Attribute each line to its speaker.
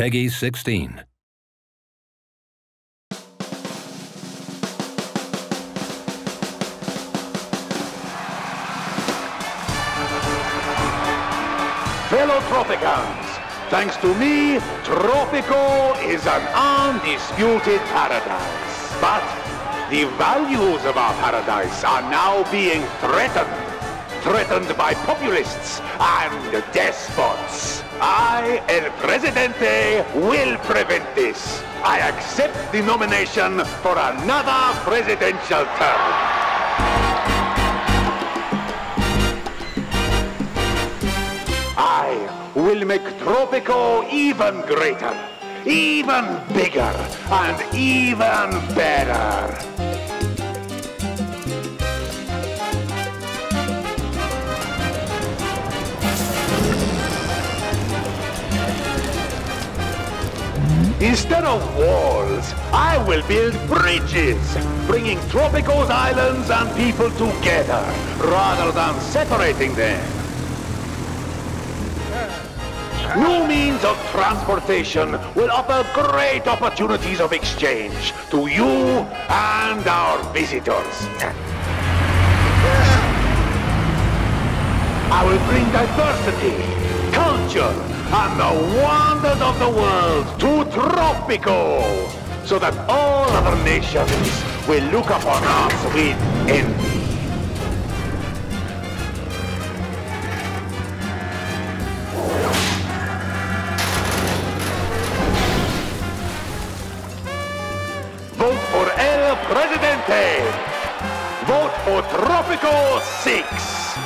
Speaker 1: PEGI 16.
Speaker 2: Fellow Tropicans, thanks to me, Tropico is an undisputed paradise. But the values of our paradise are now being threatened. Threatened by populists and despots. I, El Presidente, will prevent this. I accept the nomination for another presidential term. I will make Tropico even greater, even bigger, and even better. Instead of walls, I will build bridges, bringing Tropico's islands and people together, rather than separating them. New means of transportation will offer great opportunities of exchange to you and our visitors. I will bring diversity, culture, and the wonders of the world to Tropico, so that all other nations will look upon us with envy. Vote for El Presidente. Vote for Tropico 6.